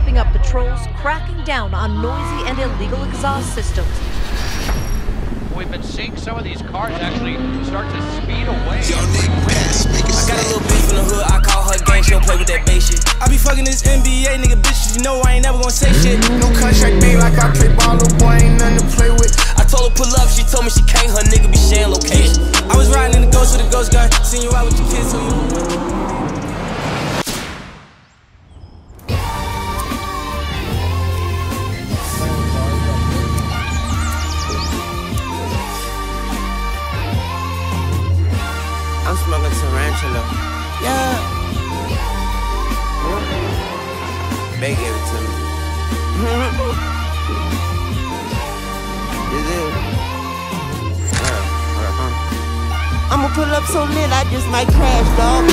patrols cracking down on noisy and illegal exhaust systems. We've been seeing some of these cars actually start to speed away. Yo, pass, I got a little bitch from the hood, I call her gang, she don't play with that base shit. I be fucking this NBA nigga bitches, you know I ain't never gonna say shit. No contract made like I play ball, little boy ain't nothing to play with. I told her pull up, she told me she can't, her nigga be sharing location. I was riding in the ghost with the ghost gun, I'm smoking tarantula. Yeah. They gave it to me. Is it? Yeah. Uh-huh. I'ma pull up so lit, I just might crash, dog.